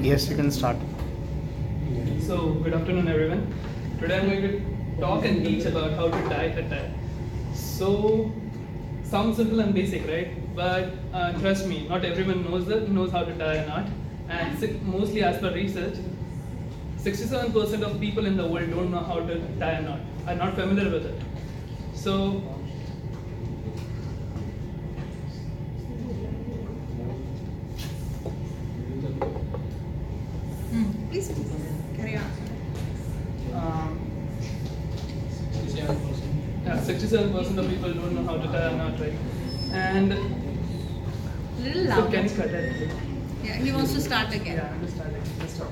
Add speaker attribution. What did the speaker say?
Speaker 1: Yes, you can start.
Speaker 2: So, good afternoon, everyone. Today I'm going to talk and teach about how to tie a tie. So, sounds simple and basic, right? But uh, trust me, not everyone knows that knows how to tie a knot. And si- mostly, as per research, 67% of people in the world don't know how to tie a knot. Are not familiar with it. So,
Speaker 3: Please, please, carry on.
Speaker 2: um, yeah, 67% of people don't know how to tie a knot, right? And
Speaker 3: Little
Speaker 2: so
Speaker 3: louder.
Speaker 2: can you cut it?
Speaker 3: Yeah, he wants to start again.
Speaker 2: Yeah, I'm just starting. Let's start.